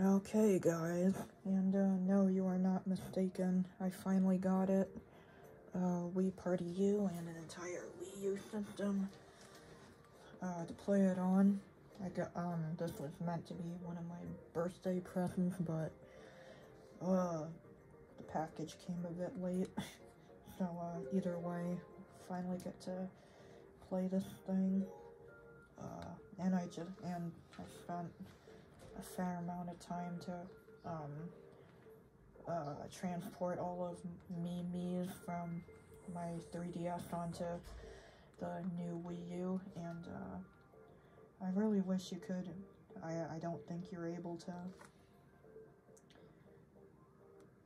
Okay, guys, and uh, no, you are not mistaken. I finally got it. Uh, Wii Party U and an entire Wii U system uh, to play it on. I got um, this was meant to be one of my birthday presents, but uh, the package came a bit late. so uh, either way, finally get to play this thing. Uh, and I just and I spent a fair amount of time to um, uh, transport all of me Mii's from my 3DS onto the new Wii U, and uh, I really wish you could. I I don't think you're able to.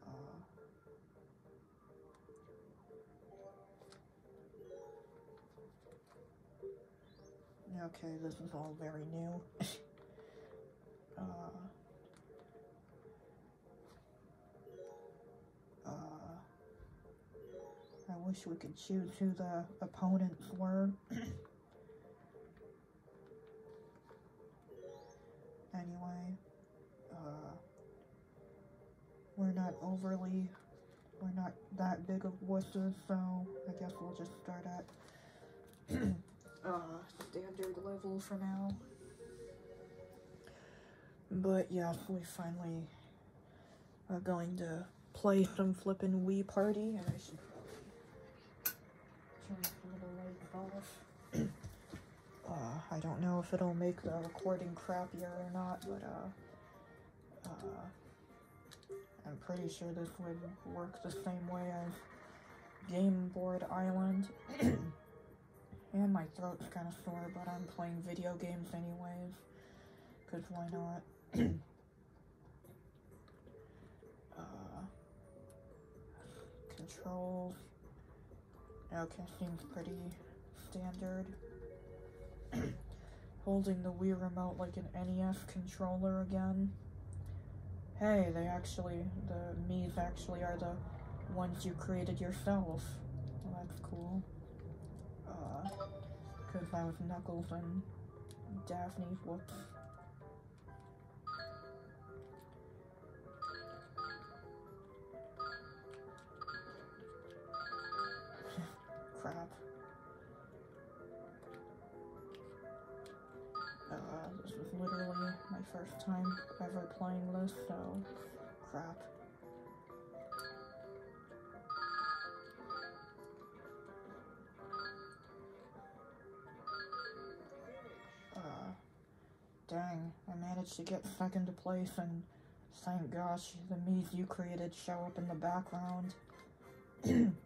Uh, okay, this is all very new. uh, uh, I wish we could choose who the opponents were. anyway, uh, we're not overly, we're not that big of wusses, so I guess we'll just start at But yeah, we finally are going to play some flippin' Wii Party, and I should turn the lights off. uh, I don't know if it'll make the recording crappier or not, but uh, uh, I'm pretty sure this would work the same way as Game Board Island. and my throat's kind of sore, but I'm playing video games anyways, because why not? Uh, controls. Okay, seems pretty standard. Holding the Wii remote like an NES controller again. Hey, they actually, the Mii's actually are the ones you created yourself. Well, that's cool. Uh, because I was Knuckles and Daphne, whoops. My first time ever playing this, so crap. Uh, dang, I managed to get second place and thank gosh, the Mii's you created show up in the background.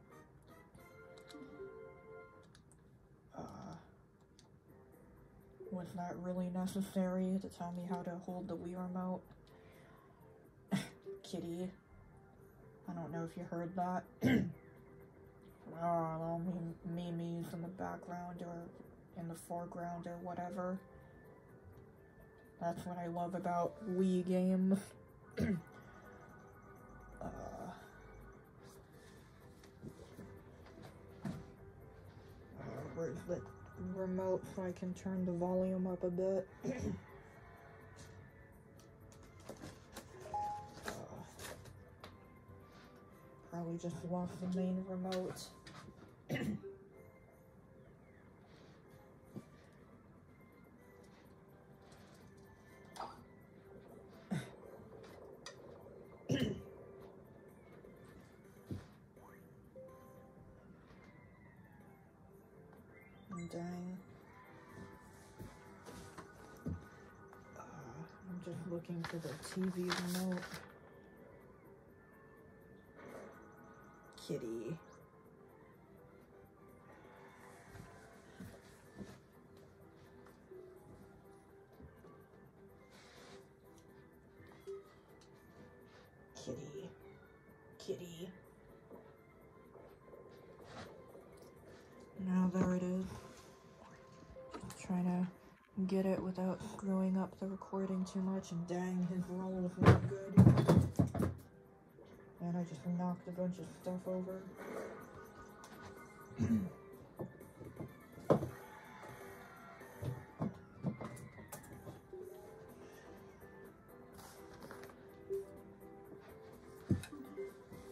was that really necessary to tell me how to hold the Wii remote? Kitty. I don't know if you heard that. oh, little me memes in the background or in the foreground or whatever. That's what I love about Wii games. uh, where's the remote so I can turn the volume up a bit? Uh, probably just lost the main remote. looking for the TV remote. Kitty. get it without screwing up the recording too much, and dang, his roll is not good. And I just knocked a bunch of stuff over.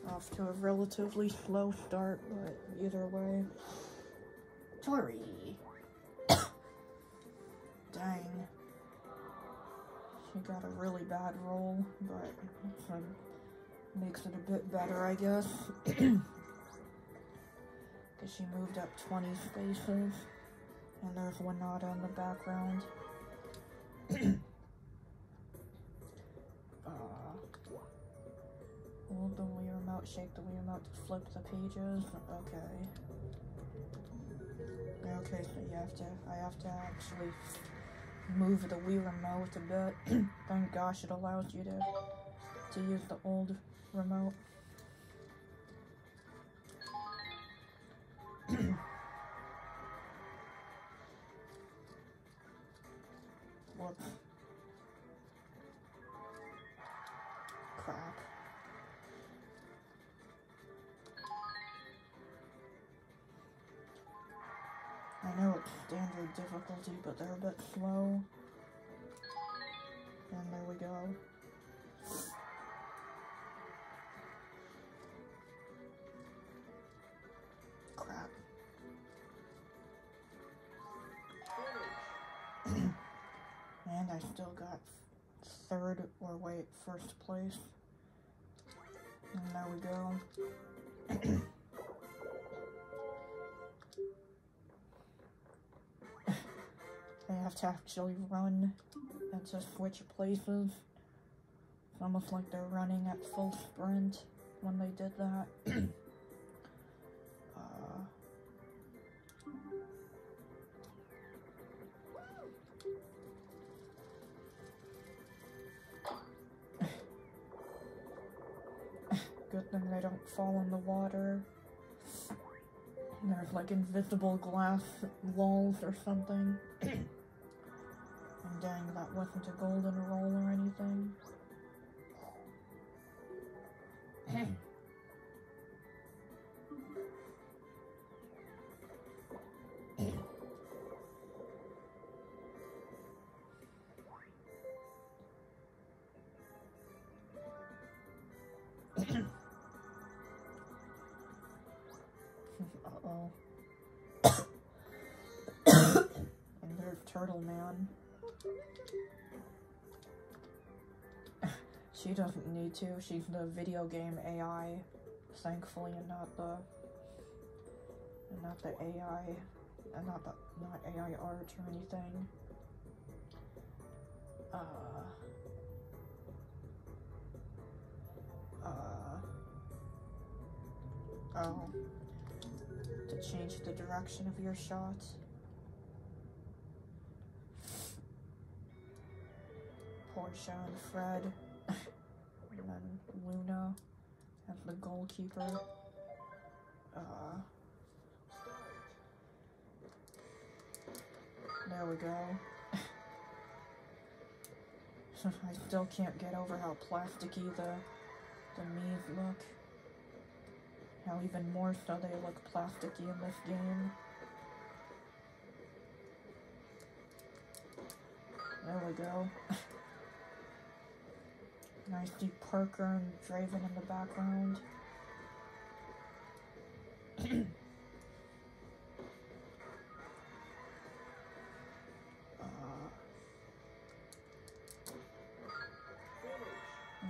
Off to a relatively slow start, but either way. Bad roll, but um, makes it a bit better, I guess. Because she moved up 20 spaces, and there's Winata in the background. uh, hold the Wii remote, shake the Wii remote to flip the pages. Okay. Okay, so you have to, I have to actually move the Wii remote a bit. Thank gosh it allows you to to use the old remote. Whoops. They're a bit slow. And there we go. Crap. and I still got third, or wait, first place. And there we go. have to actually run and to switch places. It's almost like they're running at full sprint when they did that. uh, Good thing they don't fall in the water. There's like invisible glass walls or something. that wasn't a golden roll or anything. Uh-oh. She doesn't need to. She's the video game AI, thankfully, and not the, and not the AI, and not the not AI art or anything. Uh. Uh. Oh to change the direction of your shot. Portia and Fred, and then Luna and the goalkeeper. Uh, there we go. I still can't get over how plasticky the the Mii's look. How even more so they look plasticky in this game. There we go. nice deep Parker and Draven in the background. uh,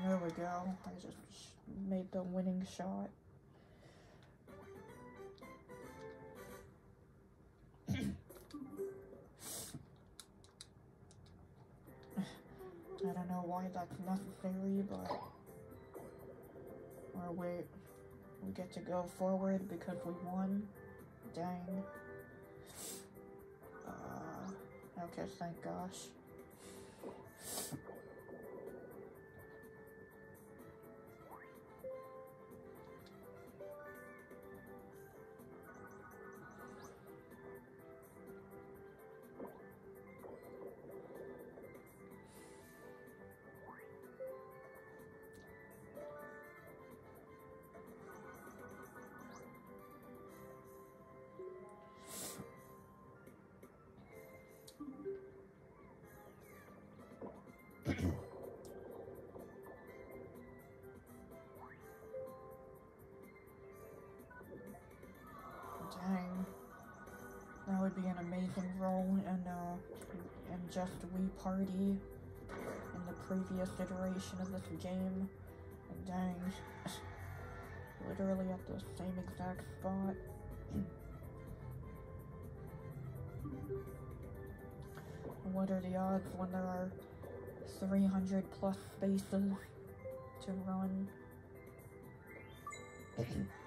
there we go. I just made the winning shot. That's necessary, but... Or wait, we get to go forward because we won? Dang. Uh, okay, thank gosh. be an amazing roll in, uh, in just Wii Party in the previous iteration of this game. And dang, literally at the same exact spot. what are the odds when there are 300 plus spaces to run?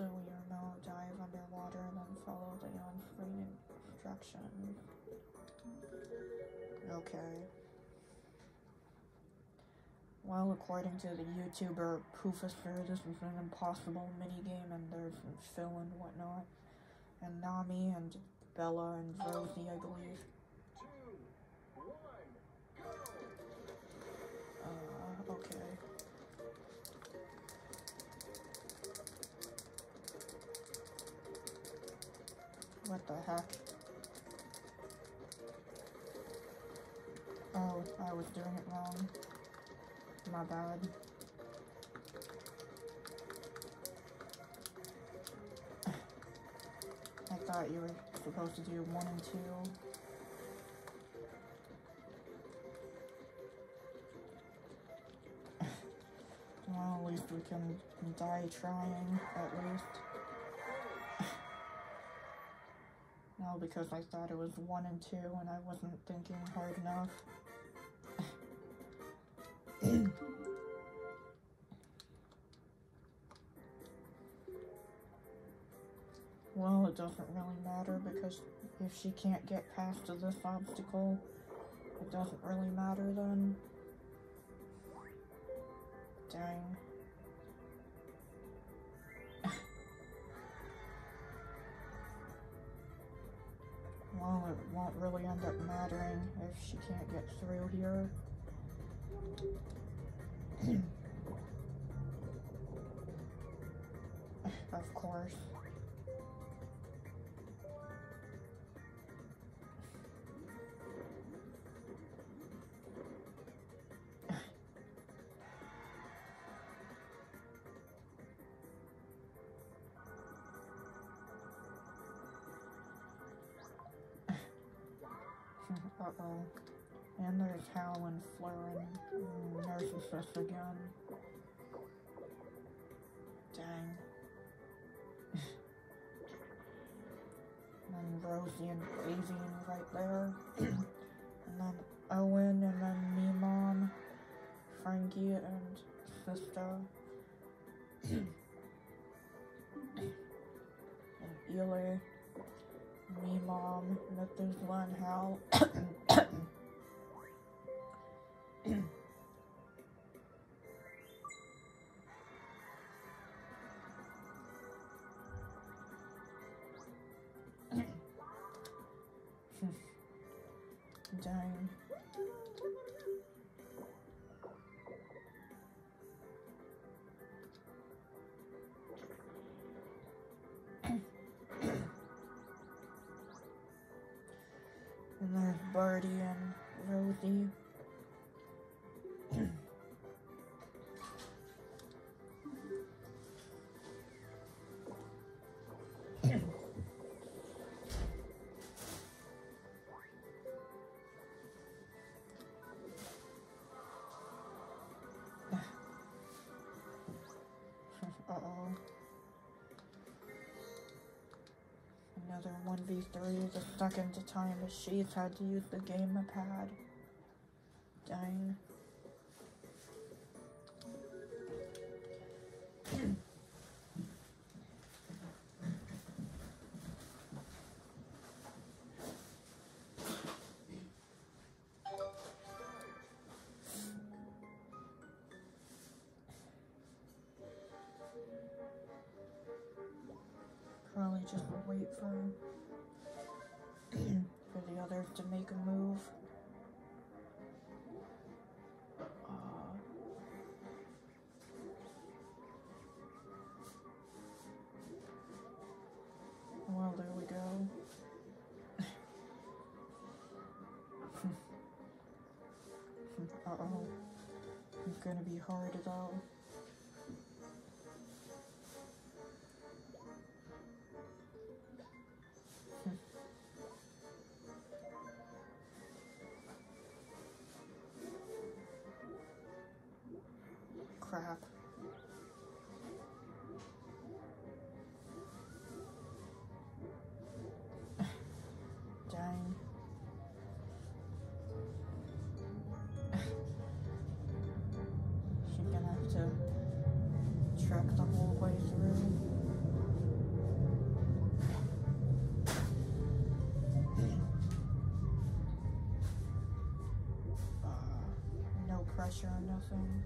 hold we weird now, dive underwater, and then follow the on-screen instructions. Okay. Well, according to the YouTuber Poofister, this is an impossible minigame, and there's Phil and whatnot, and Nami, and Bella, and Rosie, I believe. What the heck? Oh, I was doing it wrong. My bad. I thought you were supposed to do one and two. Well, at least we can die trying, at least. Because I thought it was one and two and I wasn't thinking hard enough. well, it doesn't really matter because if she can't get past this obstacle, it doesn't really matter then. Dang. Well, it won't really end up mattering if she can't get through here. of course. Uh-oh. And and Fleur and Narcissus again. Dang. and Rosie and Avian right there. and then Owen and then me mom, Frankie and sister. and Ely me, Mom, Methuselah, and Hal. Dang. And there's Birdie and Rosie. 1v3, the second time that she's had to use the gamepad. have to make a move. Uh, well, there we go. Uh-oh. It's gonna be hard at all. Crap. Dang. She's gonna have to trek the whole way through. Uh, no pressure or nothing.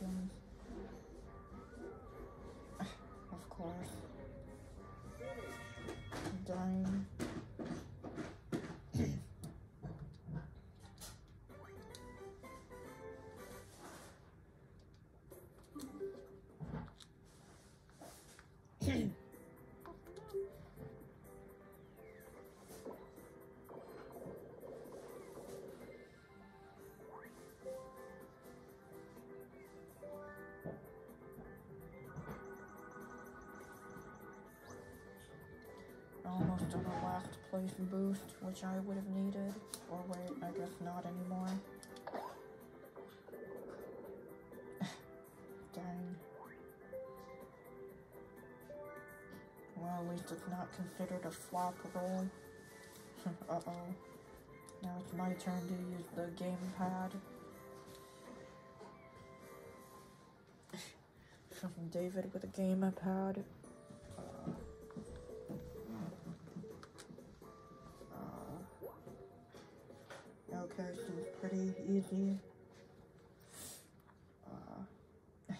10 um, Almost on the last place boost, which I would have needed. Or wait, I guess not anymore. Dang. Well, at least it's not considered a flop roll. Uh-oh. Now it's my turn to use the gamepad. David with a gamepad. Uh,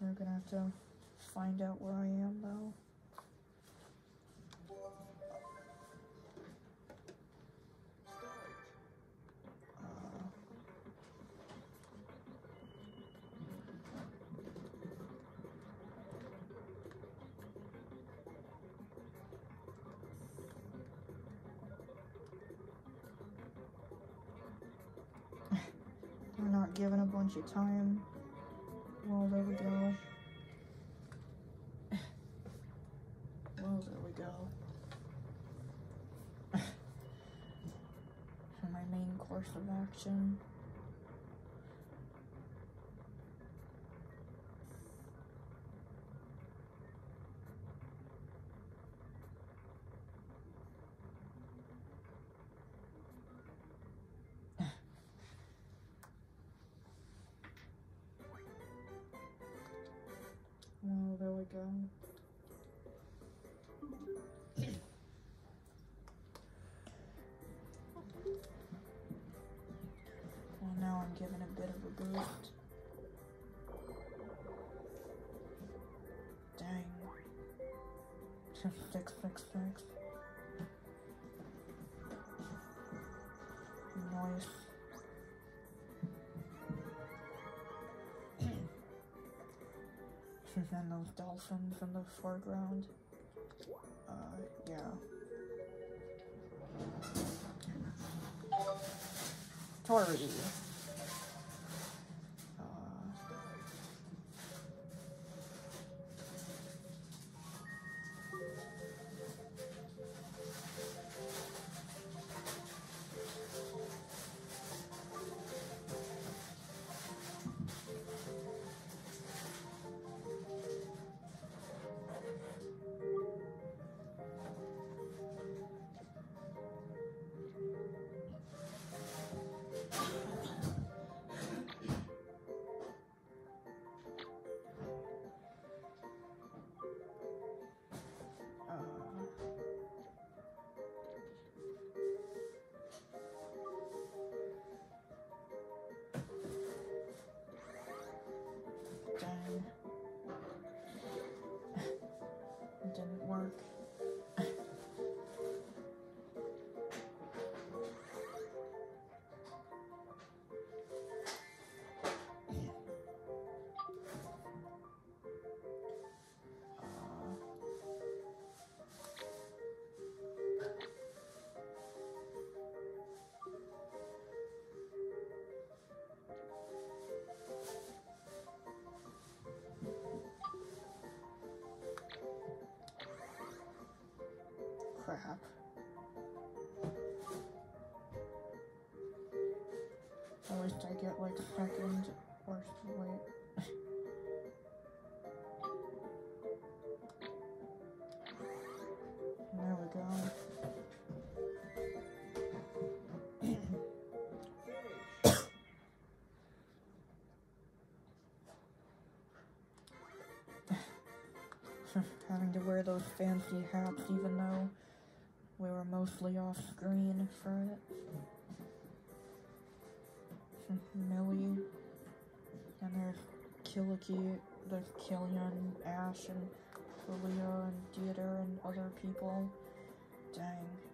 we're gonna have to find out where I am though. Given a bunch of time. Well, there we go. Well, there we go. For my main course of action. Go. Well, now I'm given a bit of a boost. Dang. Six, six, six. And those dolphins in the foreground. Uh, yeah. Tori. Crap. At least I get like second or wait. there we go. Having to wear those fancy hats even though mostly off screen for it. Millie. And there's Killicky, there's Killian, Ash, and Julia, and Dieter, and other people. Dang.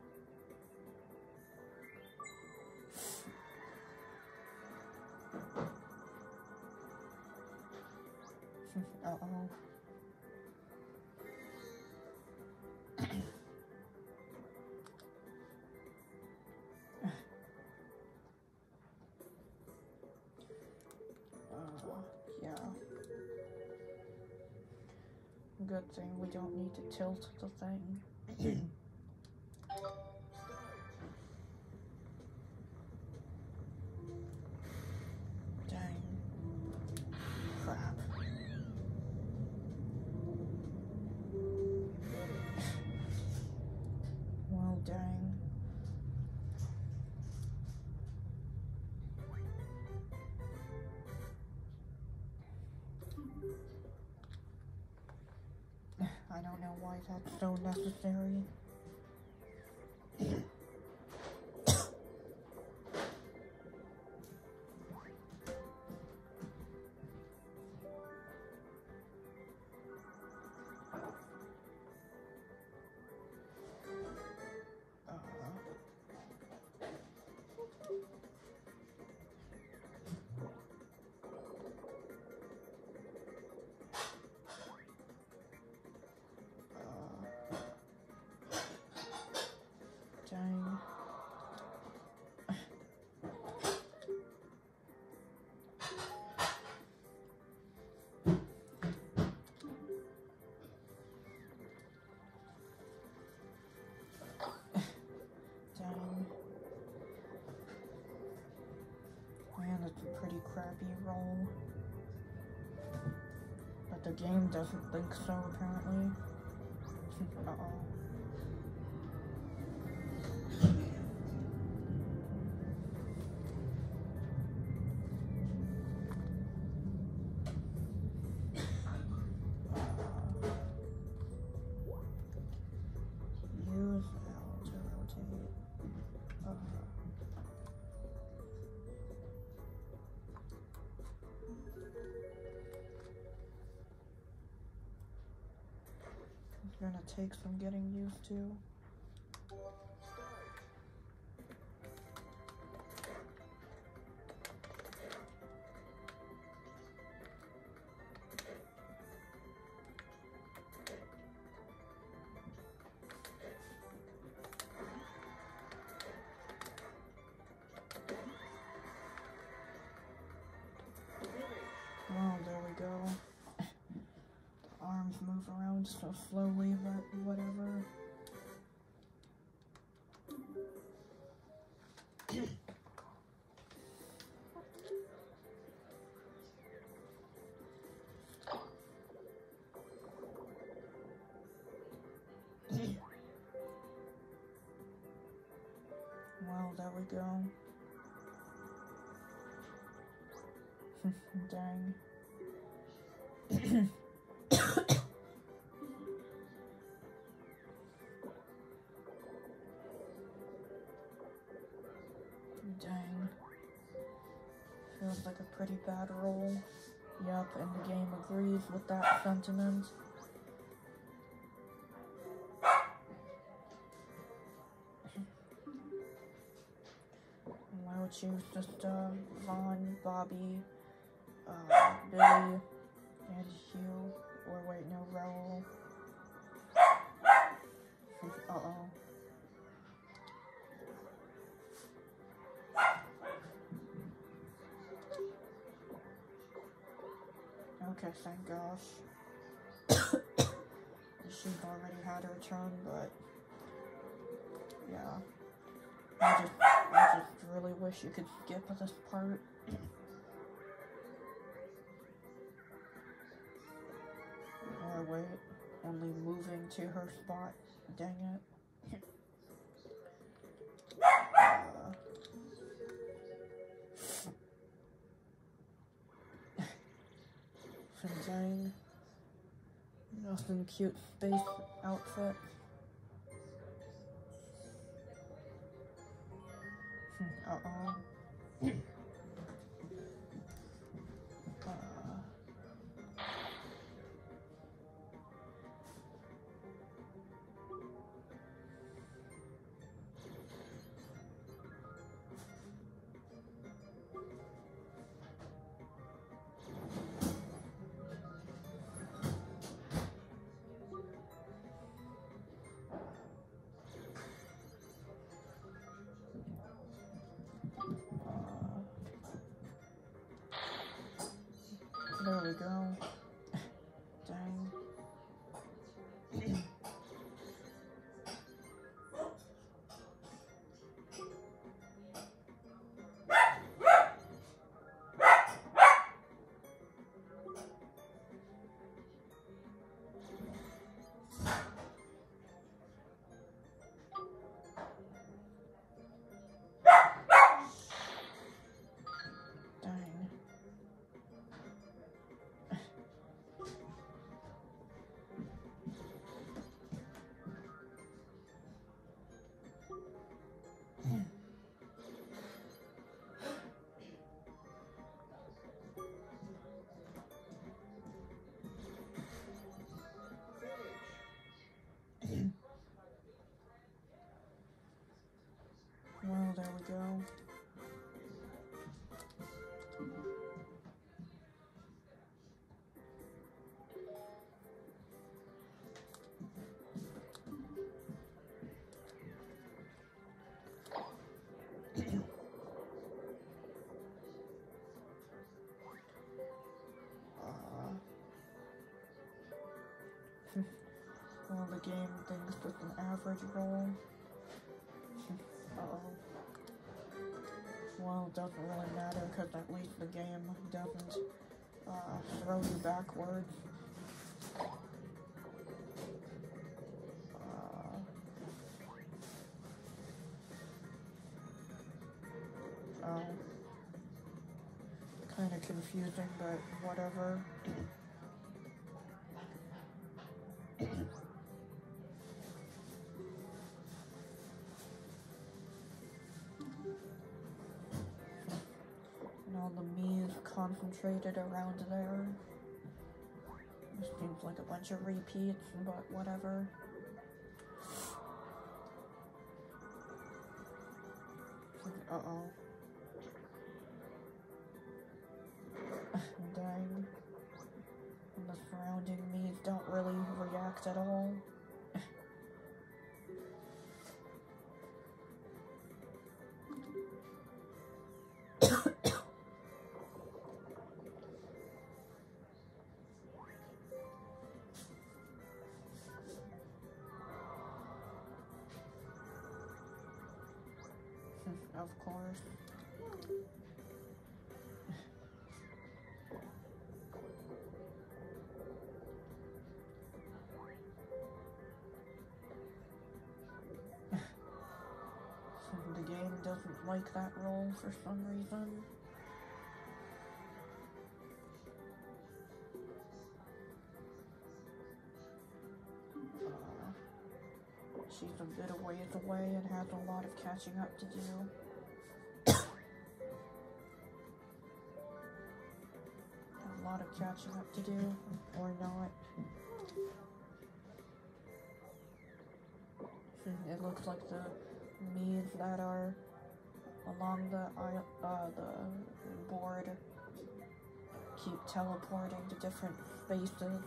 Thing we don't need to tilt the thing. why that's so necessary. Crappy roll. But the game doesn't think so, apparently. Gonna take some getting used to. Well, there we go. Dang. Dang. Feels like a pretty bad roll. Yup, and the game agrees with that sentiment. Choose just uh, Vaughn, Bobby, uh, Billy, and Hugh. Or wait, no, Raoul. Uh oh. Okay, thank gosh. She's already had her turn, but yeah. I just, I just really wish you could skip this part. Or wait, only moving to her spot. Dang it. Uh. Nothing cute space outfit. Uh oh. Uh, we go. There we go. Well, the game thinks it's an average roll. It doesn't really matter because at least the game doesn't uh, throw you backwards. Uh, oh. Kind of confusing, but whatever. Concentrated around there. This seems like a bunch of repeats, but whatever. Uh oh. Dang. And the surrounding Mii's don't really react at all. Of course. the game doesn't like that roll for some reason. She's a bit of ways away and has a lot of catching up to do. Catching up to do, or not. It looks like the Mii's that are along the uh, the board keep teleporting to different spaces.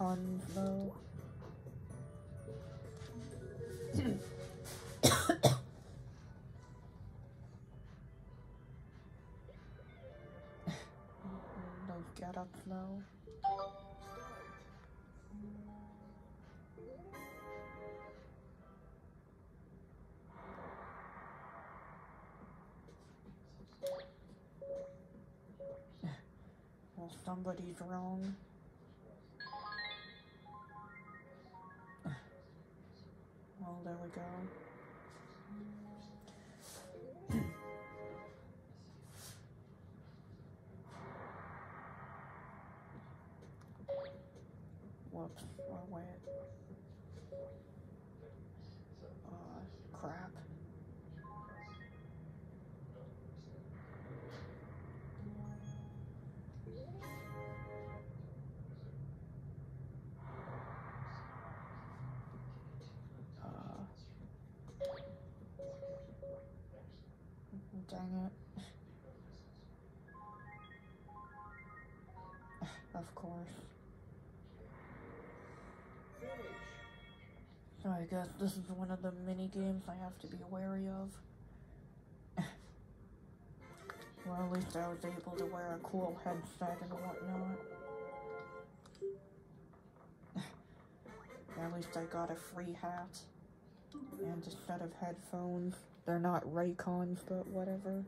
convo. Don't get up now. well, somebody's wrong. Go. Dang it. of course. So I guess this is one of the mini games I have to be wary of. well, at least I was able to wear a cool headset and whatnot. at least I got a free hat. And a set of headphones. They're not Raycons, but whatever.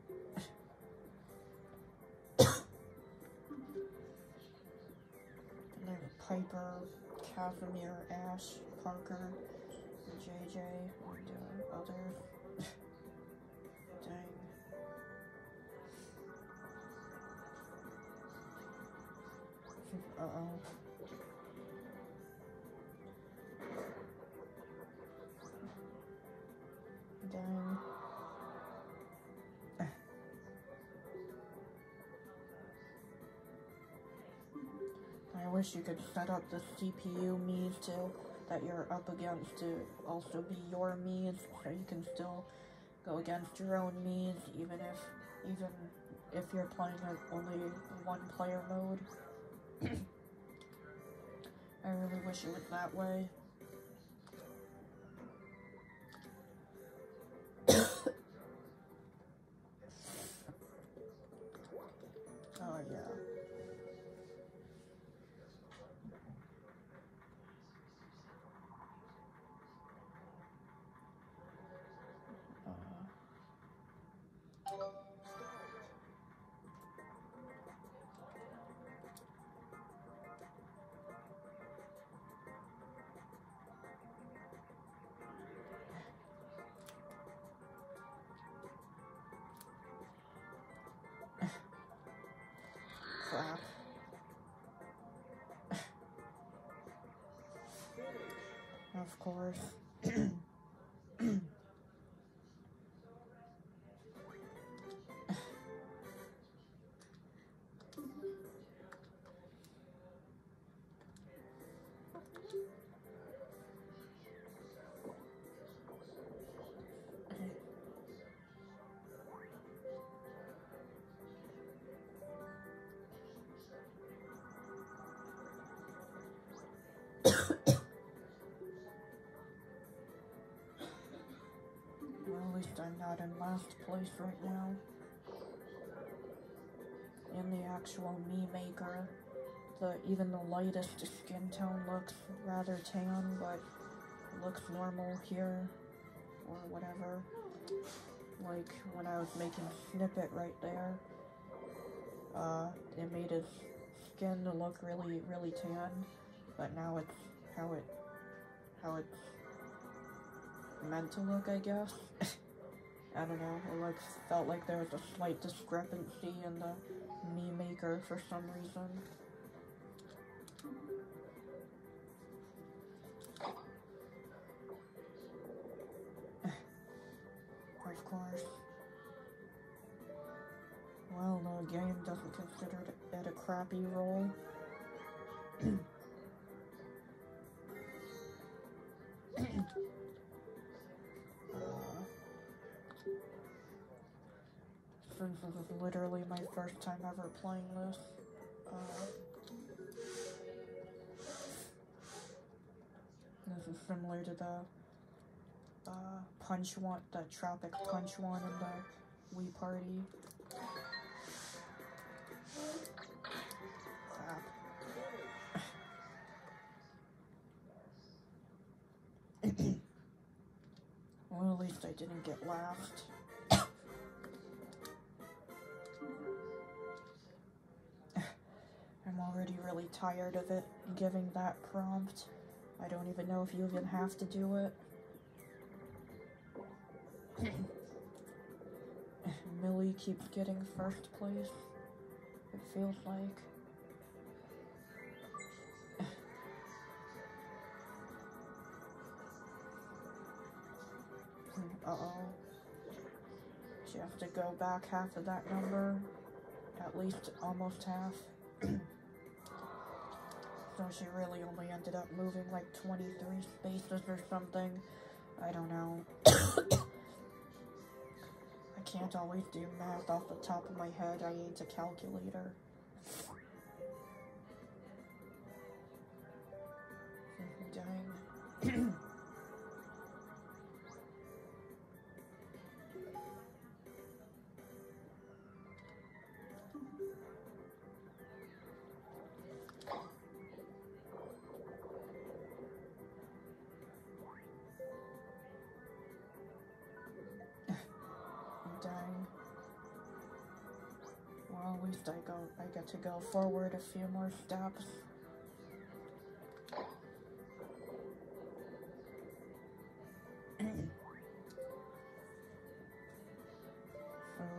Piper, Casimir, Ash, Parker, JJ, and uh, others. Dang. Uh you could set up the CPU Mii's to that you're up against to also be your Mii's, so you can still go against your own Mii's, even if even if you're playing a only one player mode. I really wish it was that way. Course. Least I'm not in last place right now. In the actual Mii Maker, the even the lightest skin tone looks rather tan, but looks normal here, or whatever. Like when I was making snippet right there, uh, it made his skin look really, really tan, but now it's how it, how it's meant to look, I guess. I don't know. It like felt like there was a slight discrepancy in the Mii Maker for some reason. of course. Well, the game doesn't consider it a crappy roll. is literally my first time ever playing this, uh, this is similar to the uh, punch one, the tropic punch one in the Wii Party. Crap. well, at least I didn't get last. Already really tired of it giving that prompt. I don't even know if you even have to do it. Millie keeps getting first place. It feels like. Uh-oh. you have to go back half of that number. At least almost half. so she really only ended up moving like 23 spaces or something. I don't know. I can't always do math off the top of my head. I need a calculator. Go forward a few more steps.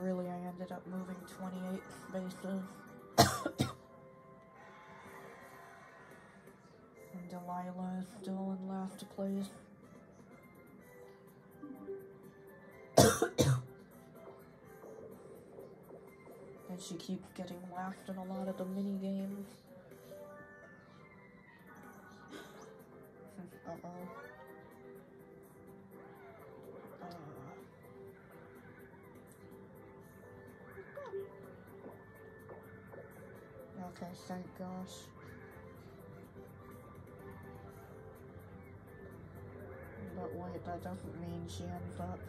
really, I ended up moving 28 spaces. and Delilah is still in last place. and she keeps getting last in a lot of the mini games. uh oh. Okay, thank gosh. But wait, that doesn't mean she ends up.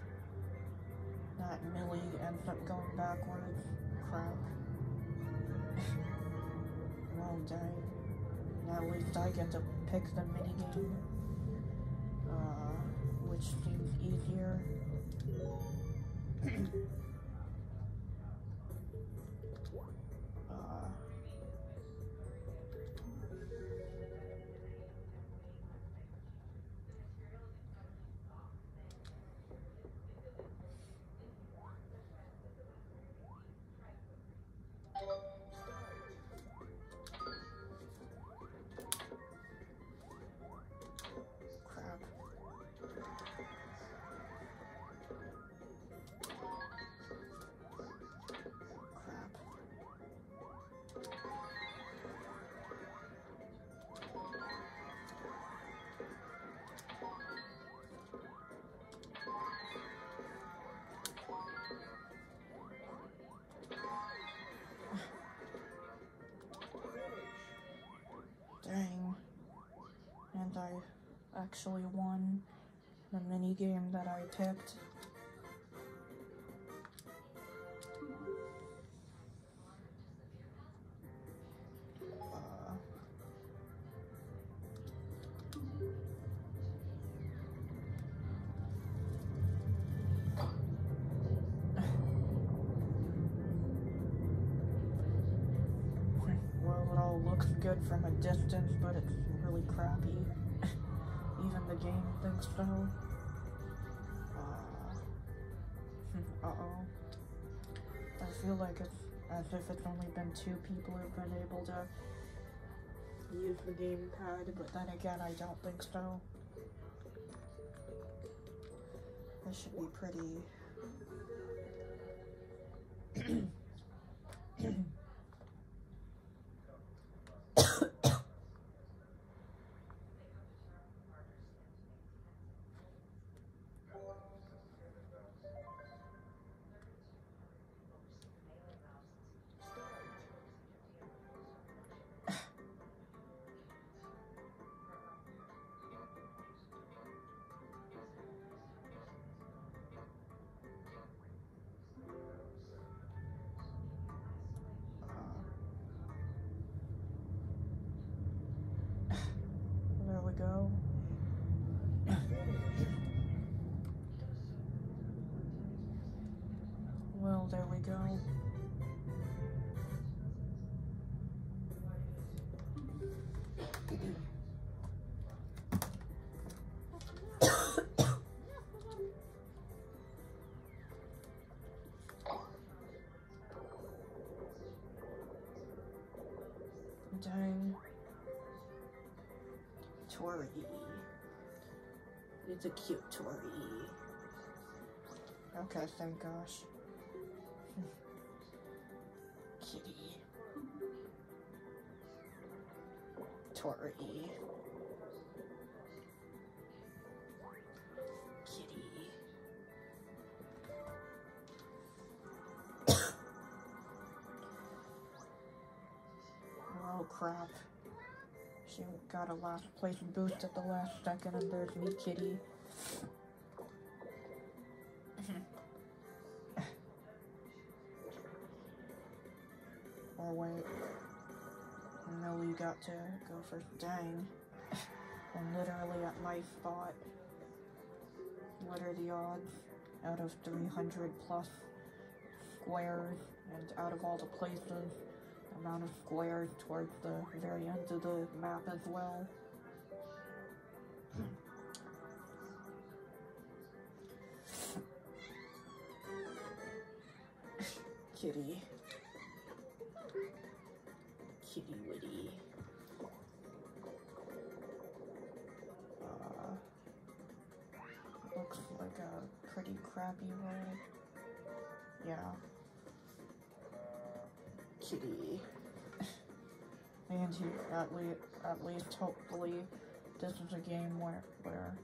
That Millie ends up going backwards. Crap. well, dang. Now at least I get to pick the minigame. Uh, which seems easier. I actually won the mini game that I picked. Two people who've been able to use the gamepad, but then again, I don't think so. This should be pretty. don't. Tori. It's a cute Tori. Okay, thank gosh. Crap. She got a last place boost at the last second and there's me kitty. or wait. No, you got to go first. Dang. I'm literally at my spot. What are the odds? Out of 300 plus squares, and out of all the places, amount of squares towards the very end of the map as well. Kitty. Kitty Witty. Uh, looks like a pretty crappy roll. Yeah. Kitty. And you, at least, at least hopefully, this is a game where, where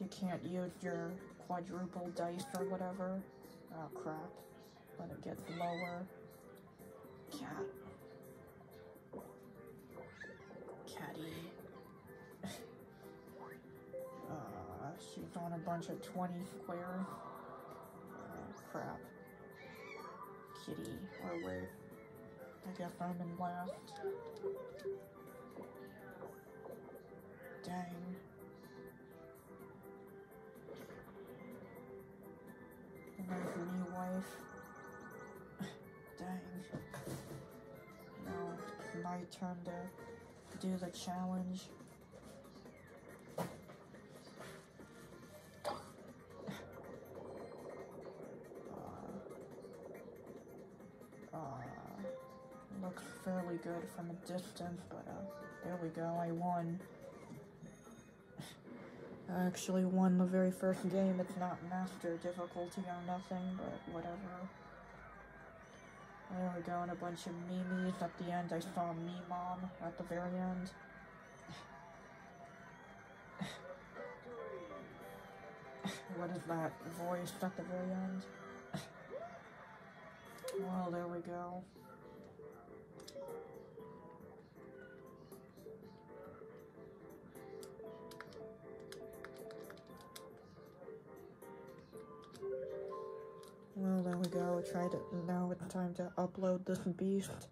you can't use your quadruple dice or whatever. Oh crap. When it gets lower. Cat. Catty. uh, she's on a bunch of 20 squares. Oh crap. Kitty. Or wait. I guess I'm in last. Dang. There's me wife. Dang. Now it's my turn to do the challenge. Fairly good from a distance, but uh, there we go, I won. I actually won the very first game. It's not master difficulty or nothing, but whatever. There we go, and a bunch of memes at the end. I saw me mom at the very end. what is that voice at the very end? well, there we go. Well, there we go. Tried it. Now it's time to upload this beast.